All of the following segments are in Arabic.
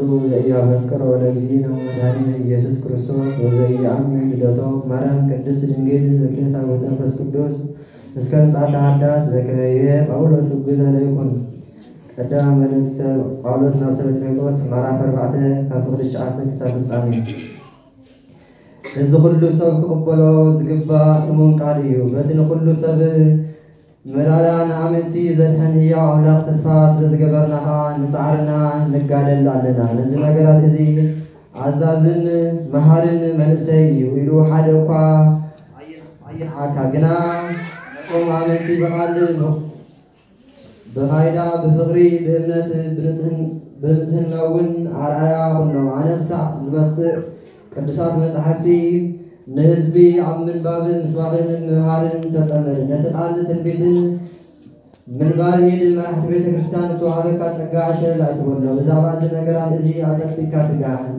ዘኢያበክር ወለእግዚእነ መድኃኒነ ኢየሱስ ክርስቶስ ወዘኢየአምን ልደቶ ማርያም ቅድስት ድንግል በክሌታ ወመንፈስ ቅዱስ እስከ ምጽአተ አዳት ዘከበየ ጳውሎስ እግዘ ለይኩን። ቀዳመ መልእክተ ጳውሎስ ናብ ሰበ ጢሞቴዎስ ምዕራፍ ኣርባዕተ ካብ ቁጥሪ ትሽዓተ ክሳብ ፍጻሜ። እዚ ኩሉ ሰብ ክቕበሎ ዝግባእ እሙን ቃል እዩ። በቲ ንኩሉ ሰብ مرالان عمتي زلحن هي عملا تسفاس لزقبرناها نسعرنا نقالل علنا نزل قرات ازي عزازن مهارن منسي ويلو حالوكا عيحاكا قنا قوم عمتي بغال بغايدا بفغري بإمنت بنسهن بنسهن لون عرايا هنو عنا نسع زمتسر كبسات مسحتي نزبي عم الباب المصباح من هذا المتسامر نتقال تنبيت من باري المرحة بيت كريستان سوحابك أسقع عشر لا تقولنا وزابا زنقر عزي أسقع بك أسقعها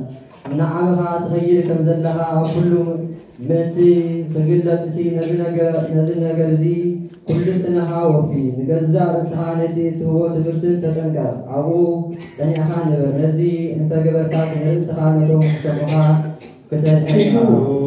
نعم فأتخير كم زلها وكل متي فقل لسسي نزنقر نزنقر زي كل تنها وفي نقزع رسحانتي تهو تفرت تتنقر أبو سنيحا نبر نزي انت قبر كاس نرسحانتهم سمها كتن حيها